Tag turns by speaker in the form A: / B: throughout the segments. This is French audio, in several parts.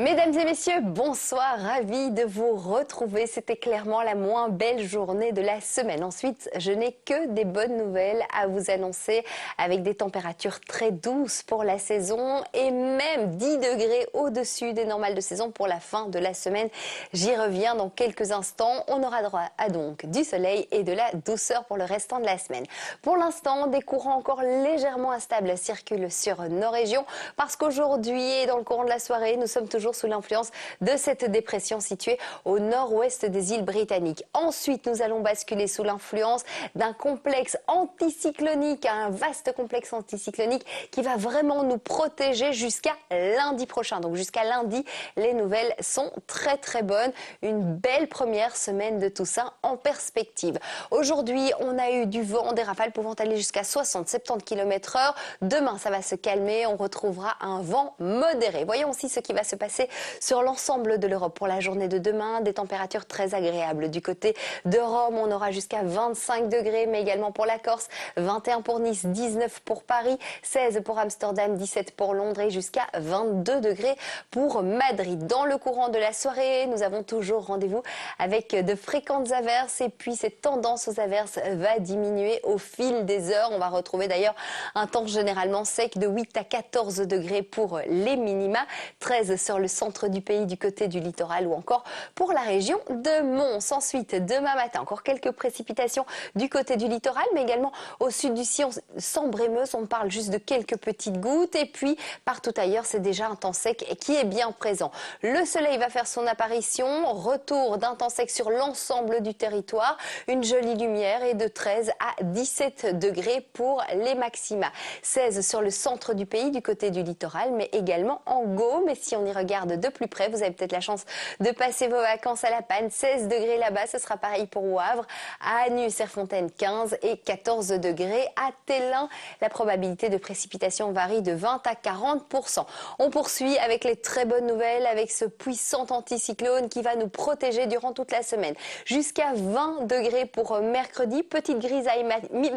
A: Mesdames et messieurs, bonsoir, ravi de vous retrouver. C'était clairement la moins belle journée de la semaine. Ensuite, je n'ai que des bonnes nouvelles à vous annoncer avec des températures très douces pour la saison et même 10 degrés au-dessus des normales de saison pour la fin de la semaine. J'y reviens dans quelques instants. On aura droit à donc du soleil et de la douceur pour le restant de la semaine. Pour l'instant, des courants encore légèrement instables circulent sur nos régions parce qu'aujourd'hui et dans le courant de la soirée, nous sommes toujours sous l'influence de cette dépression située au nord-ouest des îles britanniques. Ensuite, nous allons basculer sous l'influence d'un complexe anticyclonique, un vaste complexe anticyclonique qui va vraiment nous protéger jusqu'à lundi prochain. Donc jusqu'à lundi, les nouvelles sont très très bonnes. Une belle première semaine de ça en perspective. Aujourd'hui, on a eu du vent, des rafales pouvant aller jusqu'à 60-70 km heure. Demain, ça va se calmer. On retrouvera un vent modéré. Voyons aussi ce qui va se passer sur l'ensemble de l'Europe pour la journée de demain. Des températures très agréables. Du côté de Rome, on aura jusqu'à 25 degrés, mais également pour la Corse, 21 pour Nice, 19 pour Paris, 16 pour Amsterdam, 17 pour Londres et jusqu'à 22 degrés pour Madrid. Dans le courant de la soirée, nous avons toujours rendez-vous avec de fréquentes averses et puis cette tendance aux averses va diminuer au fil des heures. On va retrouver d'ailleurs un temps généralement sec de 8 à 14 degrés pour les minima, 13 sur le centre du pays du côté du littoral ou encore pour la région de Mons. Ensuite, demain matin, encore quelques précipitations du côté du littoral, mais également au sud du Sion, sans brémeuse. On parle juste de quelques petites gouttes. Et puis, partout ailleurs, c'est déjà un temps sec qui est bien présent. Le soleil va faire son apparition. Retour d'un temps sec sur l'ensemble du territoire. Une jolie lumière et de 13 à 17 degrés pour les maxima. 16 sur le centre du pays du côté du littoral, mais également en Gaume. Et si on y regarde de plus près. Vous avez peut-être la chance de passer vos vacances à La Panne. 16 degrés là-bas, ce sera pareil pour Wavre. À Anu, Serfontaine, 15 et 14 degrés. À Télin, la probabilité de précipitation varie de 20 à 40% On poursuit avec les très bonnes nouvelles, avec ce puissant anticyclone qui va nous protéger durant toute la semaine. Jusqu'à 20 degrés pour mercredi. Petite grisaille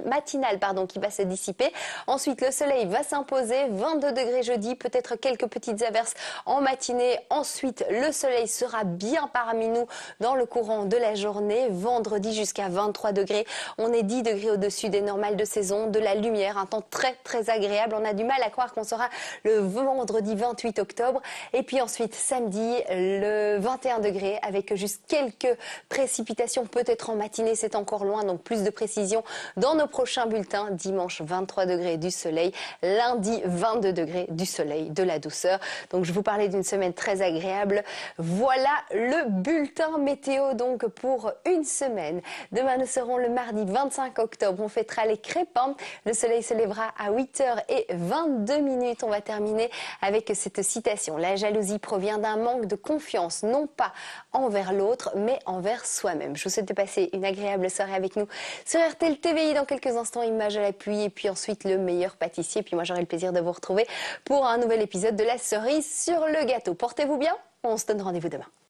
A: matinale pardon, qui va se dissiper. Ensuite, le soleil va s'imposer. 22 degrés jeudi, peut-être quelques petites averses en matinée. Ensuite, le soleil sera bien parmi nous dans le courant de la journée. Vendredi jusqu'à 23 degrés. On est 10 degrés au-dessus des normales de saison. De la lumière, un temps très très agréable. On a du mal à croire qu'on sera le vendredi 28 octobre. Et puis ensuite, samedi, le 21 degrés avec juste quelques précipitations peut-être en matinée. C'est encore loin, donc plus de précision dans nos prochains bulletins. Dimanche, 23 degrés du soleil. Lundi, 22 degrés du soleil, de la douceur. Donc je vous parlais d'une très agréable. Voilà le bulletin météo donc pour une semaine. Demain nous serons le mardi 25 octobre. On fêtera les crépins. Le soleil se lèvera à 8h et 22 minutes. On va terminer avec cette citation. La jalousie provient d'un manque de confiance, non pas envers l'autre, mais envers soi-même. Je vous souhaite de passer une agréable soirée avec nous sur RTL TVI dans quelques instants, image à l'appui et puis ensuite le meilleur pâtissier. Puis moi j'aurai le plaisir de vous retrouver pour un nouvel épisode de la cerise sur le Portez-vous bien, on se donne rendez-vous demain.